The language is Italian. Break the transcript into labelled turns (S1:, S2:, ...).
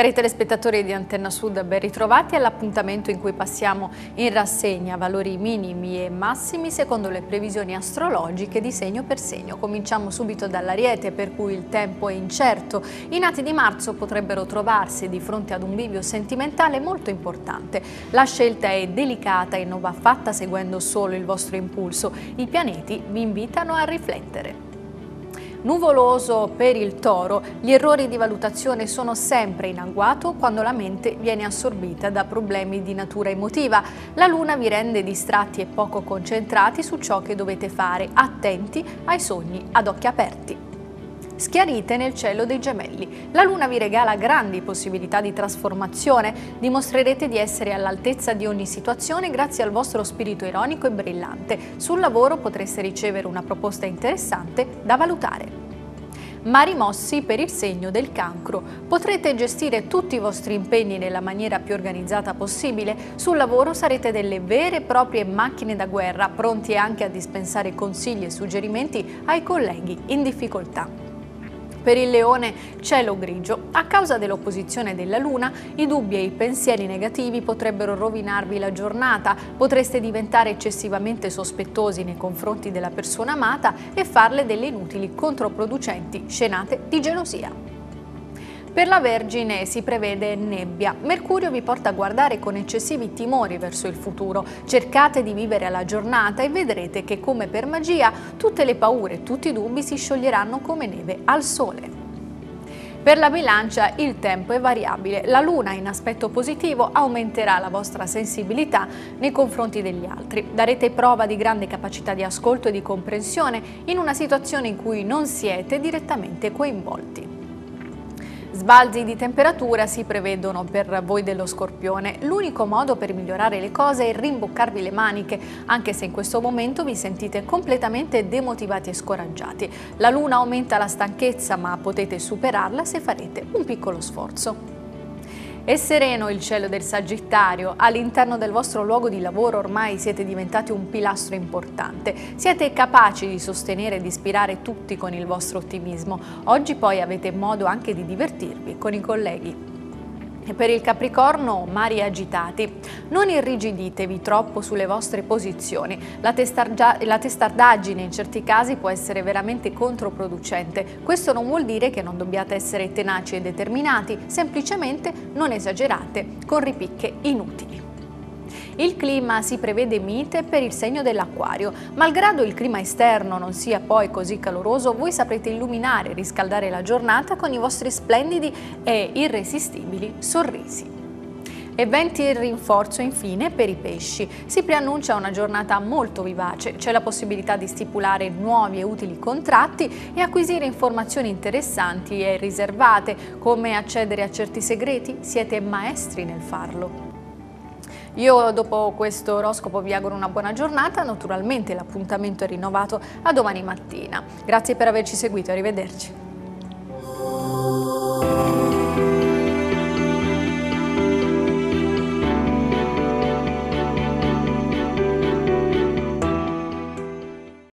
S1: Cari telespettatori di Antenna Sud, ben ritrovati all'appuntamento in cui passiamo in rassegna valori minimi e massimi secondo le previsioni astrologiche di segno per segno. Cominciamo subito dall'Ariete per cui il tempo è incerto. I nati di marzo potrebbero trovarsi di fronte ad un bivio sentimentale molto importante. La scelta è delicata e non va fatta seguendo solo il vostro impulso. I pianeti vi invitano a riflettere. Nuvoloso per il toro, gli errori di valutazione sono sempre in agguato quando la mente viene assorbita da problemi di natura emotiva. La luna vi rende distratti e poco concentrati su ciò che dovete fare, attenti ai sogni ad occhi aperti schiarite nel cielo dei gemelli. La luna vi regala grandi possibilità di trasformazione, dimostrerete di essere all'altezza di ogni situazione grazie al vostro spirito ironico e brillante. Sul lavoro potreste ricevere una proposta interessante da valutare. Mari mossi per il segno del cancro. Potrete gestire tutti i vostri impegni nella maniera più organizzata possibile. Sul lavoro sarete delle vere e proprie macchine da guerra, pronti anche a dispensare consigli e suggerimenti ai colleghi in difficoltà. Per il leone cielo grigio. A causa dell'opposizione della luna, i dubbi e i pensieri negativi potrebbero rovinarvi la giornata, potreste diventare eccessivamente sospettosi nei confronti della persona amata e farle delle inutili controproducenti scenate di gelosia. Per la Vergine si prevede nebbia. Mercurio vi porta a guardare con eccessivi timori verso il futuro. Cercate di vivere alla giornata e vedrete che come per magia tutte le paure e tutti i dubbi si scioglieranno come neve al sole. Per la bilancia il tempo è variabile, la luna in aspetto positivo aumenterà la vostra sensibilità nei confronti degli altri, darete prova di grande capacità di ascolto e di comprensione in una situazione in cui non siete direttamente coinvolti. Sbalzi di temperatura si prevedono per voi dello Scorpione. L'unico modo per migliorare le cose è rimboccarvi le maniche, anche se in questo momento vi sentite completamente demotivati e scoraggiati. La luna aumenta la stanchezza, ma potete superarla se farete un piccolo sforzo. È sereno il cielo del Sagittario, all'interno del vostro luogo di lavoro ormai siete diventati un pilastro importante, siete capaci di sostenere e di ispirare tutti con il vostro ottimismo, oggi poi avete modo anche di divertirvi con i colleghi. Per il Capricorno, mari agitati. Non irrigiditevi troppo sulle vostre posizioni. La, la, testardaggine in certi casi può essere veramente controproducente. Questo non vuol dire che non dobbiate essere tenaci e determinati, semplicemente non esagerate con ripicche inutili. Il clima si prevede mite per il segno dell'acquario. Malgrado il clima esterno non sia poi così caloroso, voi saprete illuminare e riscaldare la giornata con i vostri splendidi e irresistibili sorrisi. Eventi e rinforzo infine per i pesci. Si preannuncia una giornata molto vivace, c'è la possibilità di stipulare nuovi e utili contratti e acquisire informazioni interessanti e riservate, come accedere a certi segreti, siete maestri nel farlo. Io dopo questo oroscopo vi auguro una buona giornata, naturalmente l'appuntamento è rinnovato a domani mattina. Grazie per averci seguito, arrivederci.